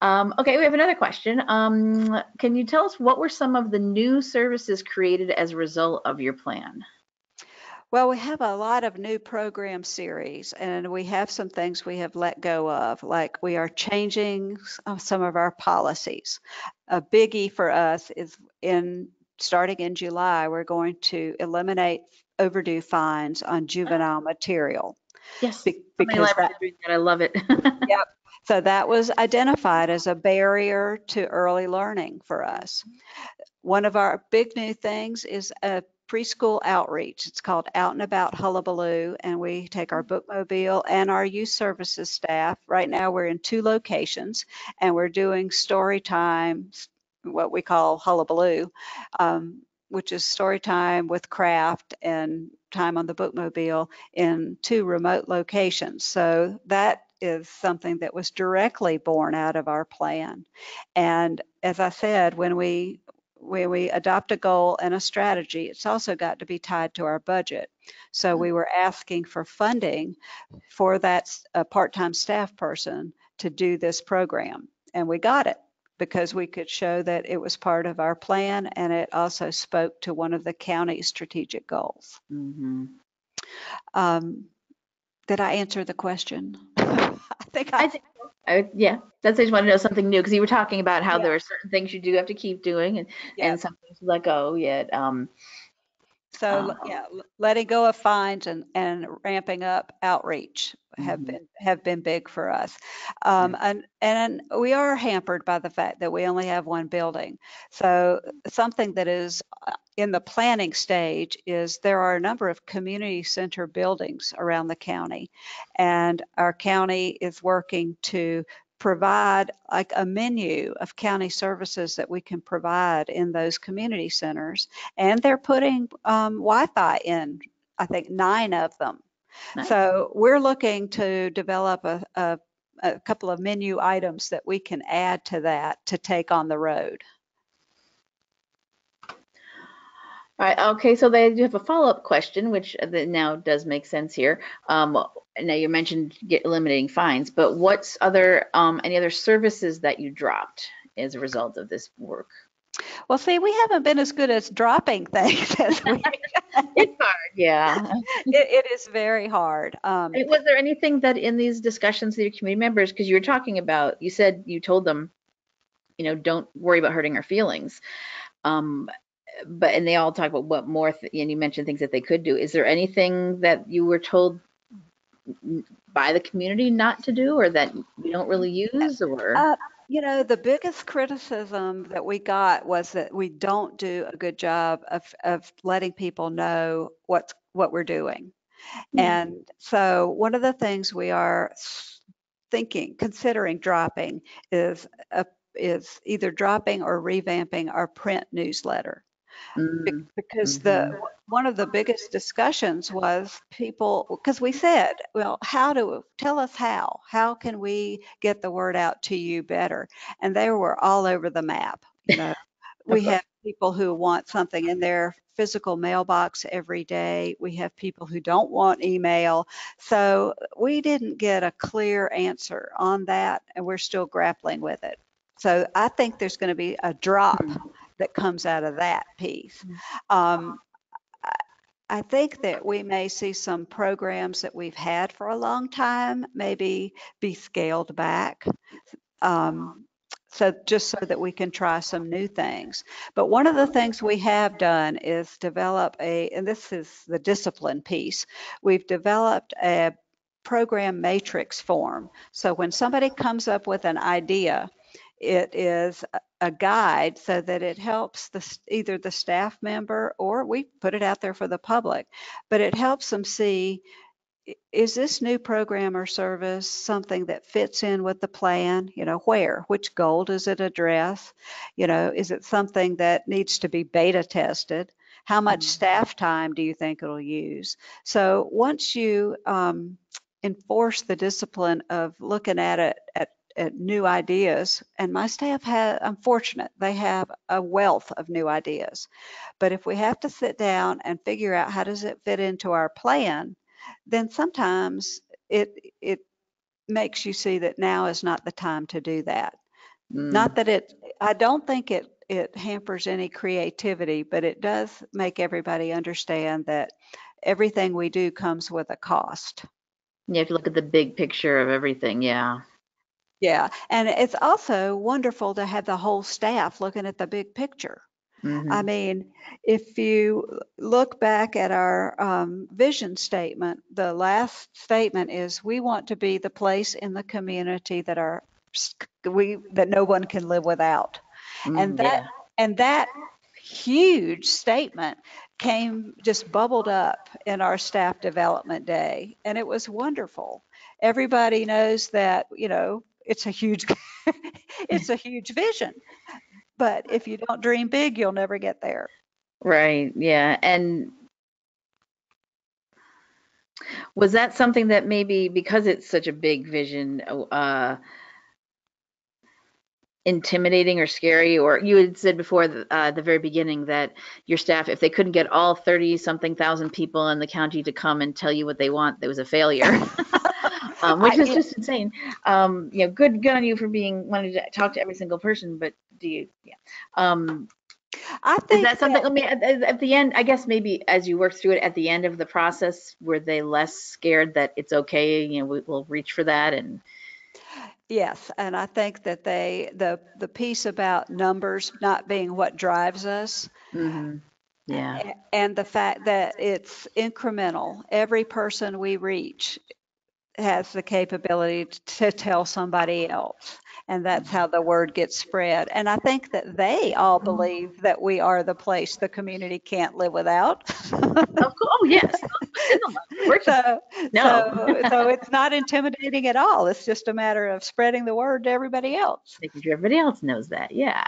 Um, okay, we have another question. Um, can you tell us what were some of the new services created as a result of your plan? Well, we have a lot of new program series, and we have some things we have let go of, like we are changing uh, some of our policies. A biggie for us is in starting in July, we're going to eliminate overdue fines on juvenile material. Yes, Be- because that, that, I love it. <laughs> yep. So that was identified as a barrier to early learning for us. One of our big new things is a preschool outreach. It's called Out and About Hullabaloo, and we take our bookmobile and our youth services staff. Right now, we're in two locations, and we're doing story time, what we call Hullabaloo, um, which is story time with craft and time on the bookmobile in two remote locations. So that is something that was directly born out of our plan. And as I said, when we when we adopt a goal and a strategy, it's also got to be tied to our budget. So we were asking for funding for that uh, part-time staff person to do this program, and we got it. because we could show that it was part of our plan and it also spoke to one of the county's strategic goals. Mhm. Um, did I answer the question? <laughs> I think I, I think, I, yeah, that's, I just want to know something new, because you were talking about how Yeah. there are certain things you do have to keep doing and, Yeah. and some things you let go yet. Um, so uh, yeah, letting go of fines and, and ramping up outreach have Mhm. been have been big for us. Um, and and we are hampered by the fact that we only have one building. So something that is uh, in the planning stage is there are a number of community center buildings around the county, and our county is working to provide like a menu of county services that we can provide in those community centers and they're putting um, wi-fi in i think nine of them Nice. so we're looking to develop a, a, a couple of menu items that we can add to that to take on the road All right, okay, so they do have a follow-up question, which uh, now does make sense here. Um, now you mentioned get eliminating fines, but what's other, um, any other services that you dropped as a result of this work? well see we haven't been as good as dropping <laughs> things as we <laughs> It's hard, yeah. <laughs> it, it is very hard um, Was there anything that in these discussions with your community members, because you were talking about, you said you told them, you know, don't worry about hurting our feelings. Um, but, and they all talk about what more, th- and you mentioned things that they could do. Is there anything that you were told by the community not to do or that you don't really use or? Uh, you know, the biggest criticism that we got was that we don't do a good job of, of letting people know what's what we're doing. Hmm. And so one of the things we are thinking, considering dropping is a, is either dropping or revamping our print newsletter. Mm, Because the, one of the biggest discussions was people, because we said, well, how do, tell us how, how can we get the word out to you better? And they were all over the map, you know. <laughs> We have people who want something in their physical mailbox every day. We have people who don't want email. So we didn't get a clear answer on that, and we're still grappling with it. So I think there's going to be a drop that comes out of that piece. Um, I- I think that we may see some programs that we've had for a long time maybe be scaled back. Um, so just so that we can try some new things. But one of the things we have done is develop a, and this is the discipline piece, we've developed a program matrix form. So when somebody comes up with an idea, it is a- guide so that it helps the, either the staff member or we put it out there for the public, but it helps them see, is this new program or service something that fits in with the plan? You know, where, which goal does it address? You know, is it something that needs to be beta tested? How much Mhm. staff time do you think it'll use? So once you um, enforce the discipline of looking at it at, at new ideas, and my staff have, I'm fortunate, they have a wealth of new ideas. But if we have to sit down and figure out how does it fit into our plan, then sometimes it it makes you see that now is not the time to do that. Mm, Not that it, I don't think it it hampers any creativity, but it does make everybody understand that everything we do comes with a cost. You have to look at the big picture of everything, yeah. Yeah, and it's also wonderful to have the whole staff looking at the big picture. Mhm. I mean, if you look back at our um, vision statement, the last statement is we want to be the place in the community that our we that no one can live without. and Mm, that yeah. and that huge statement came just bubbled up in our staff development day and it was wonderful everybody knows that you know it's a huge <laughs> it's a huge vision but if you don't dream big you'll never get there Right, yeah, and was that something that maybe because it's such a big vision, uh, intimidating or scary? Or you had said before, th- uh, the very beginning that your staff, if they couldn't get all 30 something thousand people in the county to come and tell you what they want, there was a failure. <laughs> um, which I- is just insane. Um, you know, good, good on you for being wanting to talk to every single person, but do you, yeah. Um, I is think that something, I mean, at, at the end, I guess maybe as you work through it at the end of the process, were they less scared that it's okay, you know, we, we'll reach for that and, Yes, and I think that they, the, the piece about numbers not being what drives us, Mhm. yeah. and the fact that it's incremental. Every person we reach has the capability to tell somebody else. And that's how the word gets spread. And I think that they all believe that we are the place the community can't live without. Oh, yes. <laughs> So, No. so, so it's not intimidating at all. It's just a matter of spreading the word to everybody else. making sure everybody else knows that, yeah.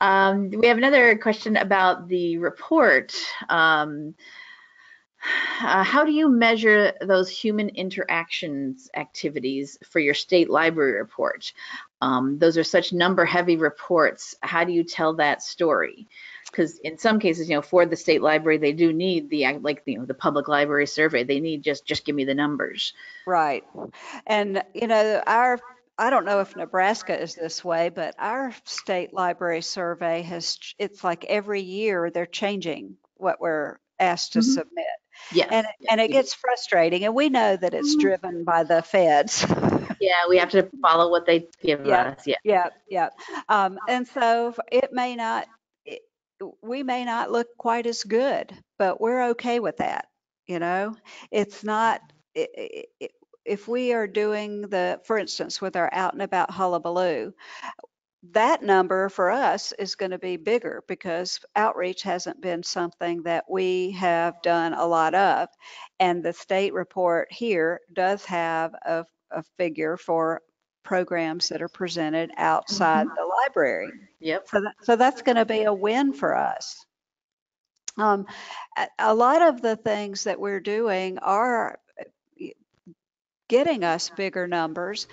Um, we have another question about the report. Um, uh, how do you measure those human interactions activities for your state library report? Um, those are such number heavy reports. How do you tell that story? Because in some cases, you know, for the state library, they do need the like you know the public library survey. They need just just give me the numbers. Right. And, you know, our, I don't know if Nebraska is this way, but our state library survey has, it's like every year they're changing what we're asked to Mhm. submit. Yes. And, and it gets frustrating. And we know that it's driven by the feds. <laughs> yeah, we have to follow what they give Yeah. us. Yeah. Yeah, yeah. Um, and so it may not, it, we may not look quite as good, but we're okay with that. You know, it's not, i i i if we are doing the, for instance, with our out and about hullabaloo, that number for us is going to be bigger because outreach hasn't been something that we have done a lot of. And the state report here does have a, a figure for programs that are presented outside the library. Yep. So, that, so that's going to be a win for us. Um, a, a lot of the things that we're doing are uh, getting us bigger numbers,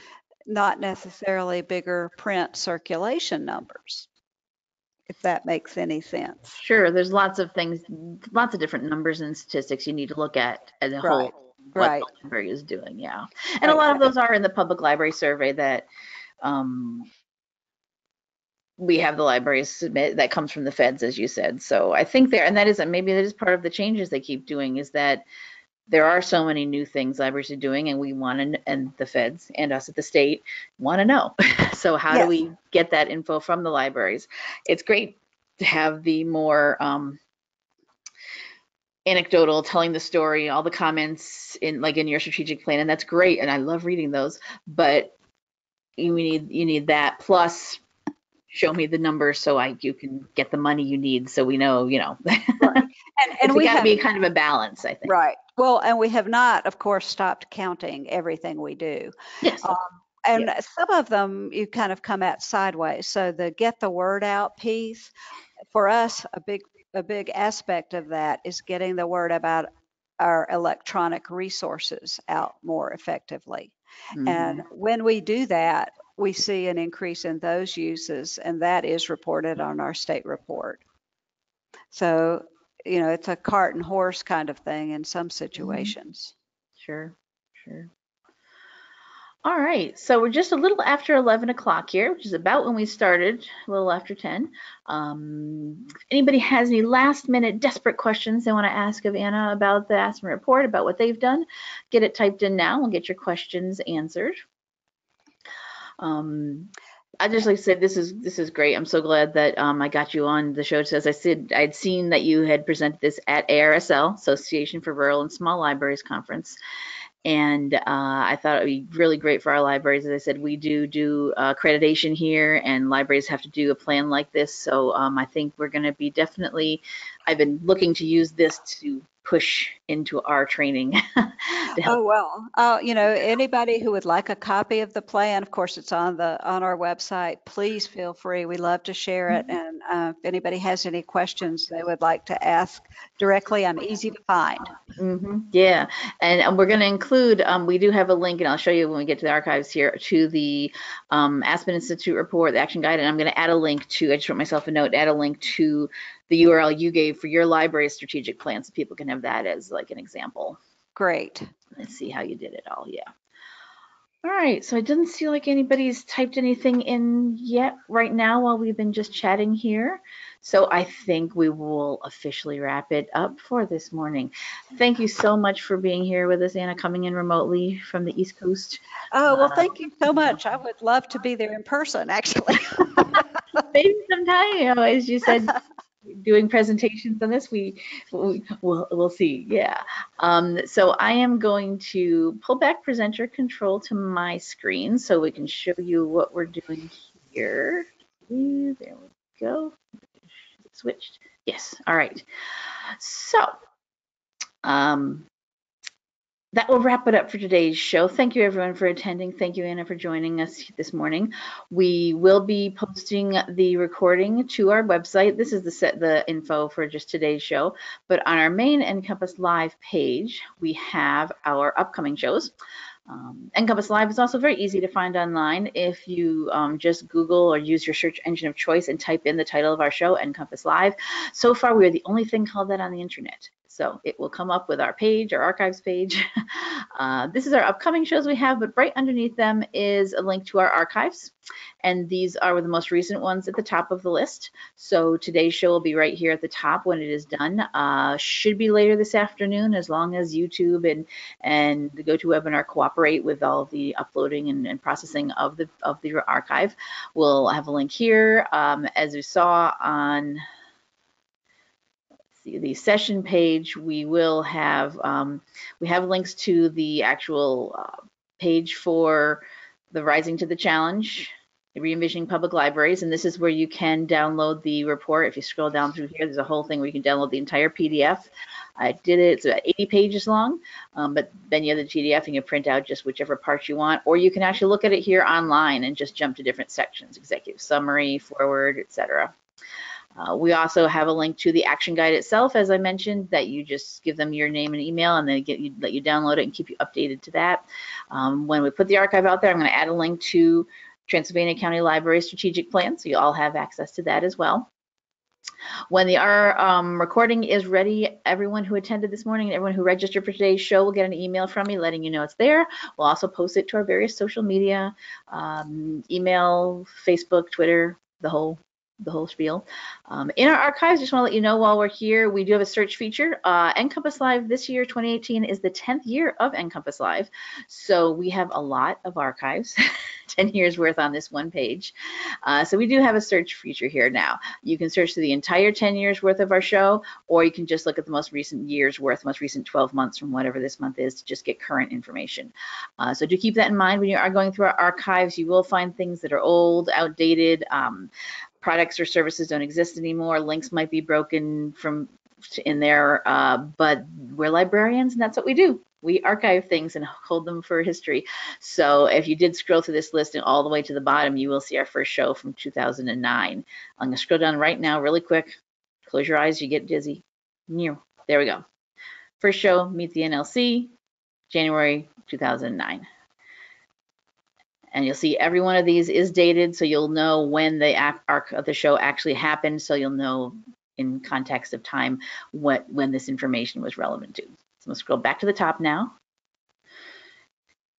not necessarily bigger print circulation numbers, if that makes any sense. Sure, there's lots of things, lots of different numbers and statistics you need to look at as a Right, whole. What right. the library is doing, yeah. And a lot of those are in the public library survey that um, we have the libraries submit, that comes from the feds, as you said. So I think there, and that is, maybe that is part of the changes they keep doing is that there are so many new things libraries are doing and we want to, and the feds and us at the state want to know. <laughs> So how do we get that info from the libraries? It's great to have the more um, anecdotal, telling the story, all the comments in like in your strategic plan, and that's great, and I love reading those. But you need you need that plus show me the numbers so I you can get the money you need so we know you know. <laughs> And, and it's we got to be kind of a balance, I think. right. Well, and we have not, of course, stopped counting everything we do. Yes. Um, And some of them you kind of come at sideways. So the get the word out piece, for us, a big a big aspect of that is getting the word about our electronic resources out more effectively. And Mhm. when we do that, we see an increase in those uses, and that is reported on our state report. So, you know, it's a cart and horse kind of thing in some situations. Sure, sure. All right, so we're just a little after 11 o'clock here, which is about when we started, a little after 10. Um, if anybody has any last minute desperate questions they want to ask of Anna about the Aspen report, about what they've done, get it typed in now and get your questions answered. Um, I just like to say this is this is great. I'm so glad that um, I got you on the show. As I said, I'd seen that you had presented this at ARSL, Association for Rural and Small Libraries Conference, and uh, I thought it would be really great for our libraries. As I said, we do do uh, accreditation here, and libraries have to do a plan like this. So um, I think we're going to be definitely. I've been looking to use this to push into our training. <laughs> Oh, well, uh, you know, anybody who would like a copy of the plan, of course, it's on the, on our website. Please feel free. We love to share it. And uh, if anybody has any questions they would like to ask directly, I'm easy to find. hmm Yeah, and, and we're going to include. Um, we do have a link, and I'll show you when we get to the archives here to the um, Aspen Institute report, the action guide, and I'm going to add a link to. I just wrote myself a note. Add a link to the URL you gave for your library strategic plan, so people can have that as like an example. Great. Let's see how you did it all. Yeah. All right, so it doesn't seem like anybody's typed anything in yet right now while we've been just chatting here. So I think we will officially wrap it up for this morning. Thank you so much for being here with us, Anna, coming in remotely from the East Coast. Oh, well, thank um, you so much. I would love to be there in person, actually. <laughs> Maybe sometime, you know, as you said, <laughs> doing presentations on this, we, we will we'll see. Yeah. Um, so I am going to pull back presenter control to my screen so we can show you what we're doing here. There we go. Switched. Yes. All right. So um, that will wrap it up for today's show. Thank you everyone for attending. Thank you, Anna, for joining us this morning. We will be posting the recording to our website. This is the set the info for just today's show. But on our main NCompass Live page, we have our upcoming shows. Um, NCompass Live is also very easy to find online. If you um, just Google or use your search engine of choice and type in the title of our show, NCompass Live. So far, we are the only thing called that on the internet. So it will come up with our page, our archives page. <laughs> Uh, this is our upcoming shows we have, but right underneath them is a link to our archives. And these are the most recent ones at the top of the list. So today's show will be right here at the top when it is done. Uh, should be later this afternoon as long as YouTube and, and the GoToWebinar cooperate with all the uploading and, and processing of the, of the archive. We'll have a link here. Um, as we saw on the session page, we will have um, we have links to the actual uh, page for the Rising to the Challenge, the Re-envisioning Public Libraries, and this is where you can download the report. If you scroll down through here, there's a whole thing where you can download the entire PDF. I did it, it's about 80 pages long, um, but then you have the PDF and you print out just whichever parts you want, or you can actually look at it here online and just jump to different sections, executive summary, forward, etc. Uh, we also have a link to the action guide itself, as I mentioned, that you just give them your name and email and they get you, let you download it and keep you updated to that. Um, when we put the archive out there, I'm going to add a link to Transylvania County Library Strategic Plan, so you all have access to that as well. When the our um, recording is ready, everyone who attended this morning and everyone who registered for today's show will get an email from me letting you know it's there. We'll also post it to our various social media, um, email, Facebook, Twitter, the whole the whole spiel. Um, in our archives, just want to let you know while we're here, we do have a search feature. Uh, NCompass Live this year, 2018, is the 10th year of NCompass Live. So we have a lot of archives, <laughs> 10 years worth on this one page. Uh, so we do have a search feature here now. You can search through the entire 10 years worth of our show, or you can just look at the most recent years worth, most recent 12 months from whatever this month is to just get current information. Uh, so do keep that in mind when you are going through our archives. You will find things that are old, outdated, um, products or services don't exist anymore. Links might be broken from in there, uh, but we're librarians and that's what we do. We archive things and hold them for history. So if you did scroll through this list and all the way to the bottom, you will see our first show from 2009. I'm gonna scroll down right now really quick. Close your eyes, you get dizzy. There we go. First show, Meet the NLC, January 2009 and you'll see every one of these is dated so you'll know when the arc of the show actually happened so you'll know in context of time what when this information was relevant to. So I'm gonna scroll back to the top now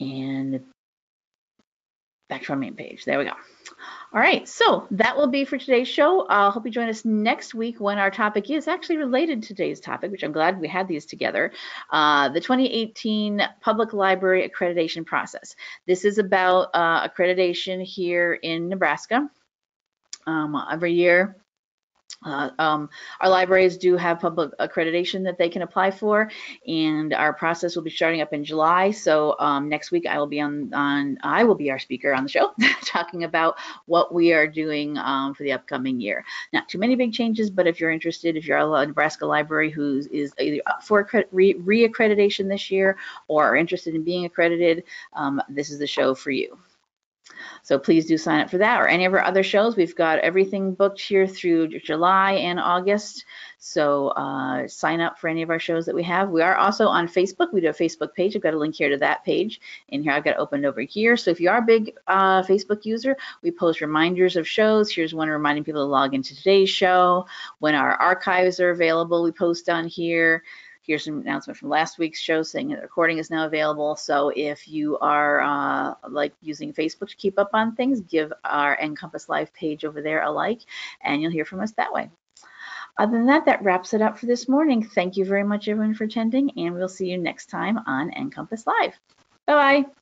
and back to our main page. There we go. All right, so that will be for today's show. I uh, hope you join us next week when our topic is actually related to today's topic, which I'm glad we had these together. Uh, the 2018 Public Library Accreditation Process. This is about uh, accreditation here in Nebraska. Um, every year, uh, um, our libraries do have public accreditation that they can apply for, and our process will be starting up in July. So um, next week I will be on, on I will be our speaker on the show, <laughs> talking about what we are doing um, for the upcoming year. Not too many big changes, but if you're interested, if you're a Nebraska library who is either up for re-accreditation this year or are interested in being accredited, um, this is the show for you. So please do sign up for that or any of our other shows. We've got everything booked here through July and August. So uh, sign up for any of our shows that we have. We are also on Facebook. We do a Facebook page. I've got a link here to that page. And here I've got it opened over here. So if you are a big uh, Facebook user, we post reminders of shows. Here's one reminding people to log into today's show. When our archives are available, we post on here. Here's an announcement from last week's show saying the recording is now available. So if you are uh, like using Facebook to keep up on things, give our NCompass Live page over there a like, and you'll hear from us that way. Other than that, that wraps it up for this morning. Thank you very much, everyone, for attending, and we'll see you next time on NCompass Live. Bye-bye.